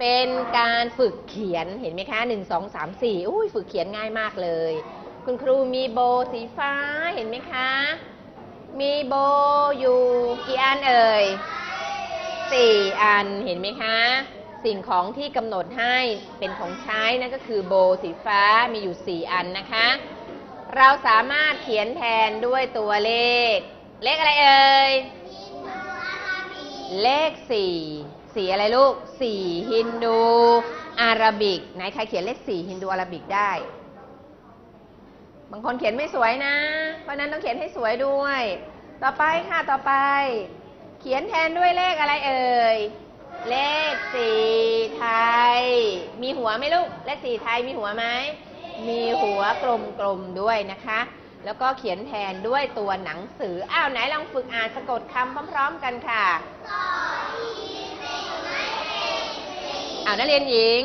เป็นการฝึกเขียนเห็นไหมคะหนึ่งสองสามสี่อุ้ยฝึกเขียนง่ายมากเลย คุณครูมีโบสีฟ้าเห็นไหมคะ มีโบอยู่กี่อันเอ่ยสี่อันเห็นไหมคะ สิ่งของที่กำหนดให้เป็นของใช้นั่นก็คือโบสีฟ้ามีอยู่สี่อันนะคะ เราสามารถเขียนแทนด้วยตัวเลข เลขอะไรเอ่ยเลขสี่ สี่อะไรลูกสี่ฮินดูอาราบิกไหนใครเขียนเลขสี่ฮินดูอาราบิกได้ บางคนเขียนไม่สวยนะ เพราะนั้นต้องเขียนให้สวยด้วย ต่อไปค่ะต่อไป เขียนแทนด้วยเลขอะไรเอ่ยเลขสี่ไทย มีหัวไหมลูก เลขสี่ไทยมีหัวไหม มีหัวกลมๆด้วยนะคะ แล้วก็เขียนแทนด้วยตัวหนังสือ อ้าวไหนลองฝึกอ่านสะกดคำพร้อม ๆ กันค่ะ อ้าวนักเรียนหญิง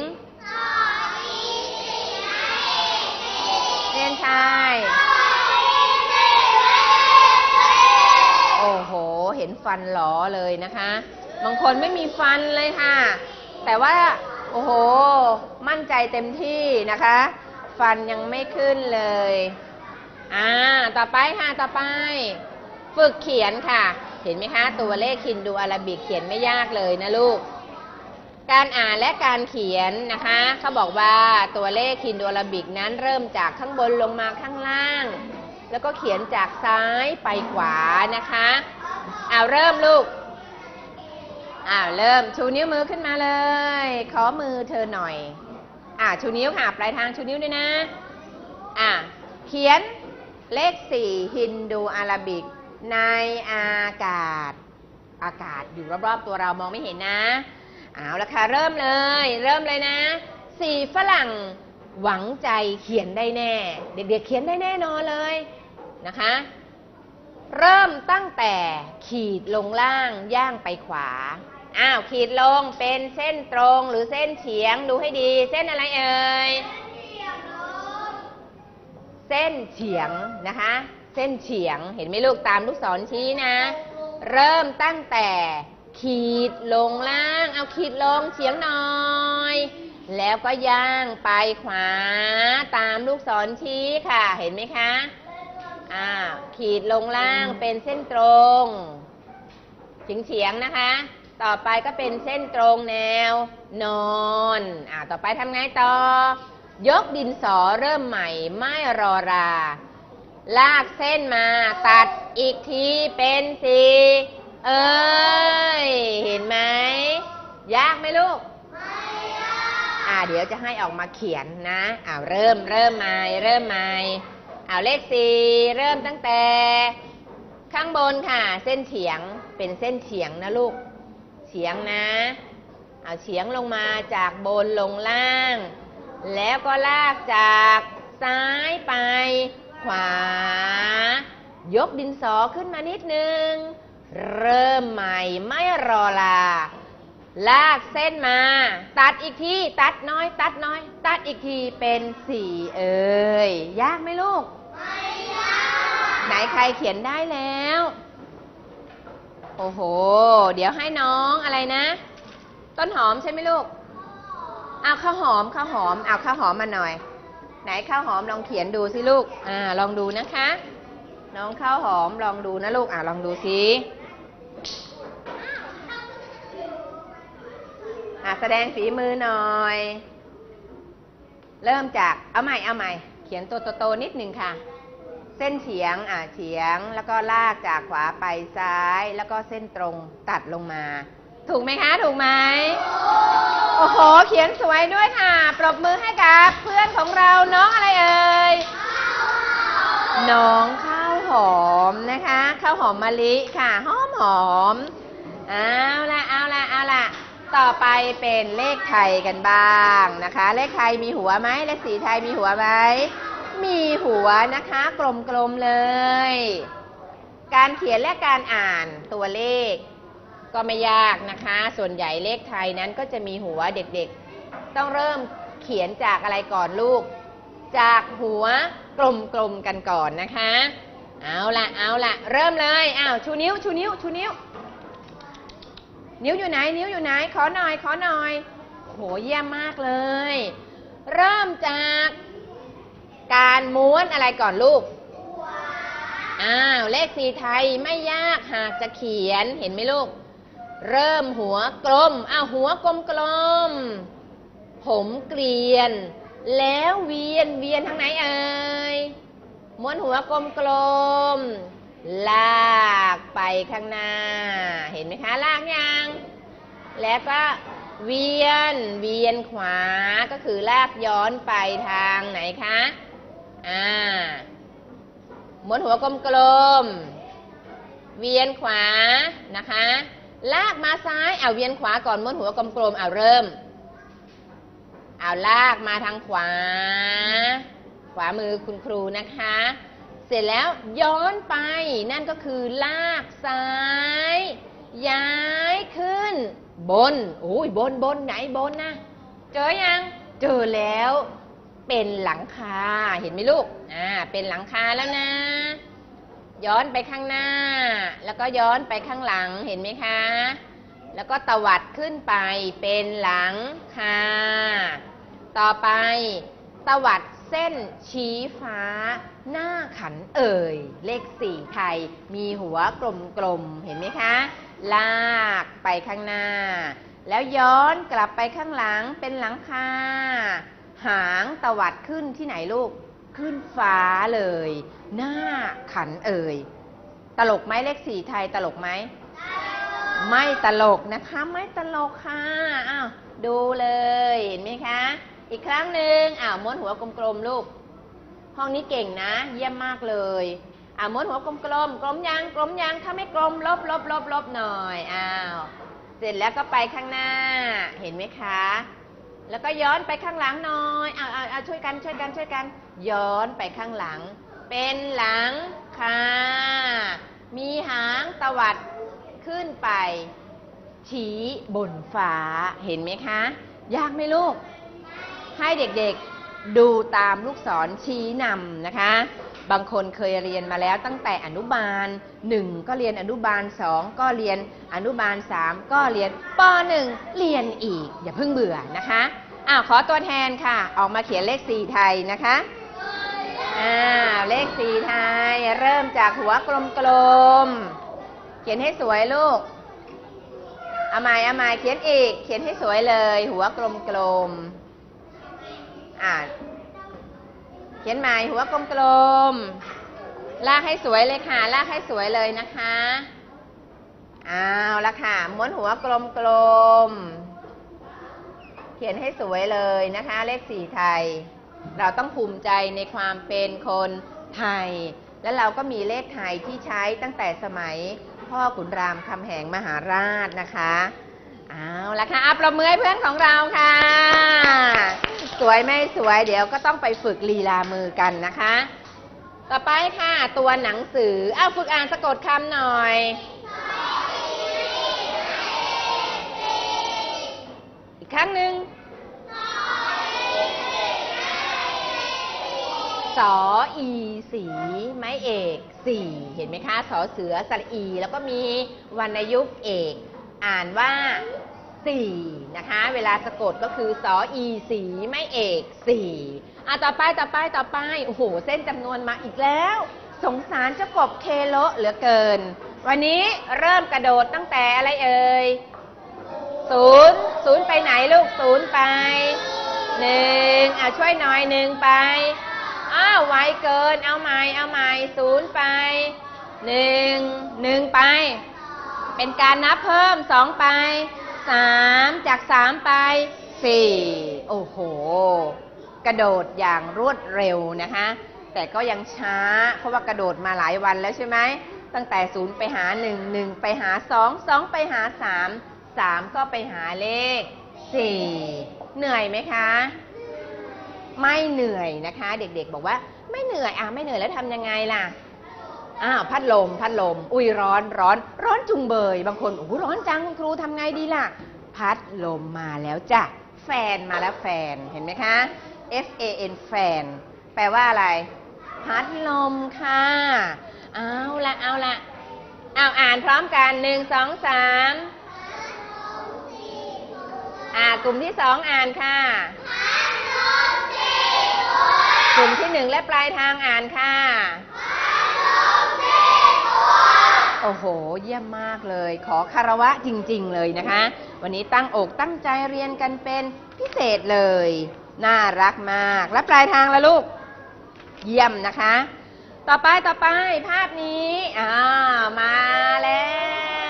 เรียนชาย โอ้โห เห็นฟันหลอเลยนะคะ บางคนไม่มีฟันเลยค่ะ แต่ว่า โอ้โห มั่นใจเต็มที่นะคะ ฟันยังไม่ขึ้นเลย อ่า ต่อไปค่ะ ต่อไป ฝึกเขียนค่ะ เห็นไหมคะ ตัวเลขคินดูอาราบิกเขียนไม่ยากเลยนะลูก การอ่านและการเขียนนะคะเขาบอกว่าตัวเลขคินดูอารบิกนั้นเริ่มจากข้างบนลงมาข้างล่าง แล้วก็เขียนจากซ้ายไปขวานะคะอ้าวเริ่มลูกอ้าวเริ่มชูนิ้วมือขึ้นมาเลย ขอมือเธอหน่อยอ่าชูนิ้วค่ะปลายทางชูนิ้วด้วยนะอ่าเขียนเลขสี่ฮินดูอาราบิก ในอากาศ อากาศอยู่รอบๆตัวเรามองไม่เห็นนะ เอาละค่ะ เริ่มเลย เริ่มเลยนะสี่ฝรั่งหวังใจเขียนได้แน่ เด็กๆเขียนได้แน่นอนเลยนะคะ เริ่มตั้งแต่ขีดลงล่างย่างไปขวา อ้าวขีดลงเป็นเส้นตรงหรือเส้นเฉียงดูให้ดี เส้นอะไรเอ่ยเส้นเฉียงนะคะ เส้นเฉียงเห็นไหมลูกตามลูกศรชี้นะ เริ่มตั้งแต่ ขีดลงล่าง เอาขีดลงเฉียงหน่อย แล้วก็ย่างไปขวาตามลูกศรชี้ค่ะ เห็นไหมคะอ่าขีดลงล่างเป็นเส้นตรงเฉียงเฉียงๆนะคะ ต่อไปก็เป็นเส้นตรงแนวนอนอ่าต่อไปทำไงต่อ ยกดินสอเริ่มใหม่ไม่รอรา ลากเส้นมาตัดอีกทีเป็นสี เอ้ย เห็นไหม ยากไหมลูก ไม่ยาก อ่า เดี๋ยวจะให้ออกมาเขียนนะอ้าวเริ่มเริ่มใหม่เริ่มใหม่อ้าวเลขสี่เริ่มตั้งแต่ ข้างบนค่ะ เส้นเฉียงเป็นเส้นเฉียงนะลูก เฉียงนะเอาเฉียงลงมาจากบนลงล่าง แล้วก็ลากจากซ้ายไป ขวา ยกดินสอขึ้นมานิดนึง เริ่มใหม่ไม่รอลา ลากเส้นมา ตัดอีกที ตัดน้อย ตัดน้อย ตัดอีกทีเป็นสี่เอ่ยยากไหมลูก ไม่ยาก ไหนใครเขียนได้แล้ว โอ้โห เดี๋ยวให้น้องอะไรนะ ต้นหอมใช่ไหมลูก เอาข้าวหอมข้าวหอม เอาข้าวหอมมาหน่อย ไหนข้าวหอมลองเขียนดูสิลูก อ่า ลองดูนะคะ น้องข้าวหอมลองดูนะลูก อ่าลองดูสิ อ่าแสดงฝีมือหน่อย เริ่มจากเอาใหม่เอาใหม่ เขียนตัวโตๆนิดหนึ่งค่ะ เส้นเฉียงอ่าเฉียง แล้วก็ลากจากขวาไปซ้าย แล้วก็เส้นตรงตัดลงมา ถูกไหมคะ ถูกไหมโอ้โห เขียนสวยด้วยค่ะ ปรบมือให้กับเพื่อนของเราน้องอะไรเอ่ยน้องข้าวหอมนะคะข้าวหอมมะลิค่ะหอมหอมเอาละเอาละเอาละ ต่อไปเป็นเลขไทยกันบ้างนะคะ เลขไทยมีหัวไหมเลขสีไทยมีหัวไหมมีหัวนะคะกลมๆเลย การเขียนและการอ่านตัวเลข ก็ไม่ยากนะคะ ส่วนใหญ่เลขไทยนั้นก็จะมีหัวเด็กๆ ต้องเริ่มเขียนจากอะไรก่อนลูก จากหัวกลมๆกันก่อนนะคะ เอาละเอาละเริ่มเลยอ้าวชูนิ้วชูนิ้วชูนิ้ว นิ้วอยู่ไหน นิ้วอยู่ไหน ขอหน่อย ขอหน่อยโหเยี่ยมมากเลย เริ่มจากการม้วนอะไรก่อนลูกอ้าวเลขสีไทยไม่ยากหากจะเขียนเห็นไหมลูก เริ่มหัวกลมอ้าวหัวกลมกลม ผมเกลียน แล้วเวียนเวียนทางไหนเอ่ยม้วนหัวกลมกลมลากไปข้างหน้า เห็นไหมคะ ลากยัง แล้วก็เวียน เวียนขวา ก็คือลากย้อนไปทางไหนคะ อ่าม้วนหัวกลมๆ เวียนขวา นะคะ ลากมาซ้ายเอาเวียนขวาก่อนม้วนหัวกลมๆเอาเริ่ม เอาลากมาทางขวา ขวามือคุณครูนะคะ เสร็จแล้วย้อนไปนั่นก็คือลากซ้าย ย้ายขึ้น บนโอ้ยบนบนไหนบนนะเจอยัง เจอแล้วเป็นหลังคาเห็นไหมลูกอ่าเป็นหลังคาแล้วนะ ย้อนไปข้างหน้า แล้วก็ย้อนไปข้างหลังเห็นไหมคะ แล้วก็ตวัดขึ้นไปเป็นหลังคาต่อไป ตวัดเส้นชี้ฟ้า หน้าขันเอ่ย เลขสี่ไทย มีหัวกลมๆ เห็นไหมคะ ลากไปข้างหน้า แล้วย้อนกลับไปข้างหลังเป็นหลังคาหางตวัดขึ้นที่ไหนลูก ขึ้นฟ้าเลย หน้าขันเอ่ย ตลกไหมเลขสี่ไทยตลกไหม ไม่ตลกนะคะ ไม่ตลกค่ะ อ้าว ดูเลย เห็นไหมคะ อีกครั้งหนึ่งอ้าวม้วนหัวกลมๆลูก ห้องนี้เก่งนะ เยี่ยมมากเลย อ่าม้วนหัวกลมๆ กลมยังกลมยังถ้าไม่กลมลบลบลบลบหน่อยอ้าวเสร็จแล้วก็ไปข้างหน้า เห็นไหมคะ แล้วก็ย้อนไปข้างหลังหน่อยเอาเอาเอาช่วยกันช่วยกันช่วยกัน ย้อนไปข้างหลัง เป็นหลังคามีหางตวัดขึ้นไป ชี้บนฟ้าเห็นไหมคะ ยากไหมลูก ให้เด็กๆดูตามลูกศรชี้นำนะคะ บางคนเคยเรียนมาแล้วตั้งแต่อนุบาล 1 ก็เรียนอนุบาล 2 ก็เรียนอนุบาล 3 ก็เรียนป .1 เรียนอีก อย่าเพิ่งเบื่อนะคะอ้าวขอตัวแทนค่ะ ออกมาเขียนเลข4ไทยนะคะอ้าวเลข4ไทย เริ่มจากหัวกลมๆเขียนให้สวยลูกเอาม่เอาใหม่เขียนอีก เขียนให้สวยเลย หัวกลมๆอ่า เขียนหม่หัวกลมๆ ลากให้สวยเลยค่ะ ลากให้สวยเลยนะคะ เอาละค่ะ ม้วนหัวกลมๆ เขียนให้สวยเลยนะคะ เลขสี่ไทย เราต้องภูมิใจในความเป็นคนไทย และเราก็มีเลขไทยที่ใช้ตั้งแต่สมัยพ่อขุนรามคำแหงมหาราชนะคะ เอาละค่ะอัปรบมือให้เพื่อนของเราค่ะ สวยไม่สวยเดี๋ยวก็ต้องไปฝึกลีลามือกันนะคะ ต่อไปค่ะตัวหนังสืออ้าวฝึกอ่านสะกดคำหน่อย อีกครั้งหนึ่งสออีสีไม้เอกสี่เห็นไหมคะสอเสือสระอี แล้วก็มีวรรณยุกต์เอก อ่านว่า สี่นะคะ เวลาสะกดก็คือสออีสีไม่เอกสี่อะต่อไปต่อไปต่อไปโอ้โหเส้นจำนวนมาอีกแล้ว สงสารเจ้ากบเคโลเหลือเกิน วันนี้เริ่มกระโดดตั้งแต่อะไรเอ่ยศูนย์ศูนย์ไปไหนลูกศูนย์ไปหนึ่งอะช่วยหน่อยหนึ่งไปอ้าวไวเกินเอาใหม่เอาใหม่ศูนย์ไปหนึ่งหนึ่งไป เป็นการนับเพิ่มสองไป สามจากสามไปสี่โอ้โห กระโดดอย่างรวดเร็วนะคะ แต่ก็ยังช้า เพราะว่ากระโดดมาหลายวันแล้วใช่ไหม ตั้งแต่ศูนย์ไปหาหนึ่งหนึ่งไปหาสองสองไปหาสามสามก็ไปหาเลขสี่เหนื่อยไหมคะ ไม่เหนื่อยนะคะ เด็กๆ บอกว่า ไม่เหนื่อยอะไม่เหนื่อยแล้วทำยังไงล่ะ อ้าวพัดลม พัดลม อุ้ยร้อนร้อน ร้อนจุงเบย บางคนโอ้โหร้อนจังคุณครูทำไงดีล่ะ พัดลมมาแล้วจ้ะแฟนมาแล้วแฟนเห็นไหมคะ F A N แฟน แปลว่าอะไร พัดลมค่ะ เอาละเอาละเอาอ่านพร้อมกันหนึ่งสองสามอ่ากลุ่มที่สองอ่านค่ะ กลุ่มที่หนึ่งและปลายทางอ่านค่ะ โอ้โห เยี่ยมมากเลย ขอคารวะจริง ๆ เลยนะคะ วันนี้ตั้งอกตั้งใจเรียนกันเป็นพิเศษเลย น่ารักมาก และปลายทางละลูก เยี่ยมนะคะ ต่อไปต่อไปภาพนี้อ่ามาแล้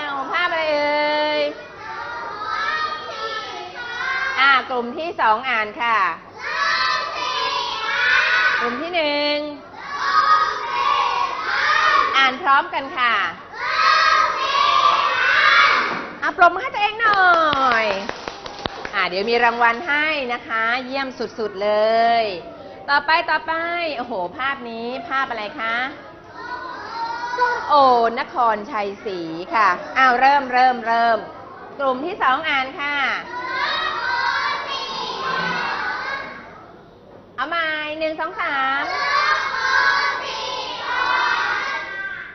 ว ภาพอะไรเอ่ยอ่ากลุ่มที่สองอ่านค่ะ กลุ่มที่หนึ่งอ่านพร้อมกันค่ะอะ ปรบมือให้ตัวเองหน่อยอ่าเดี๋ยวมีรางวัลให้นะคะ เยี่ยมสุดๆเลย ต่อไปต่อไป โอ้โห ภาพนี้ภาพอะไรคะส้มโอนครชัยศรีค่ะ อ้าวเริ่มเริ่มเริ่ม กลุ่มที่สองอ่านค่ะ เอาใหม่หนึ่งสองสาม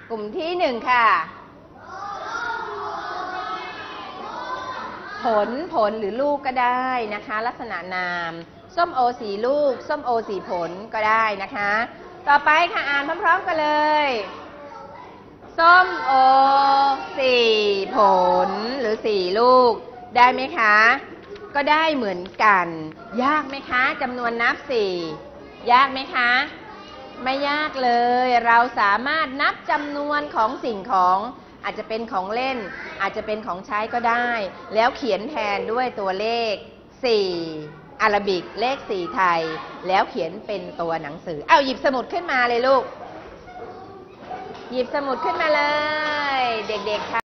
กลุ่มที่หนึ่งค่ะ ผ ลผลหรือลูกก็ได้นะคะ ลักษณะนาม ส้มโอสีลูก ส้มโอสีผลก็ได้นะคะ ต่อไปค่ะอ่านพร้อมๆกันเลย ส้มโอสี่ผลหรือสี่ลูก ได้ไหมคะ ก็ได้เหมือนกัน ยากไหมคะจำนวนนับสี่ยากไหมคะ ไม่ยากเลย เราสามารถนับจำนวนของสิ่งของ อาจจะเป็นของเล่น อาจจะเป็นของใช้ก็ได้ แล้วเขียนแทนด้วยตัวเลข 4 อาราบิกเลข 4 ไทย แล้วเขียนเป็นตัวหนังสือ เอาหยิบสมุดขึ้นมาเลยลูก หยิบสมุดขึ้นมาเลย เด็กๆค่ะ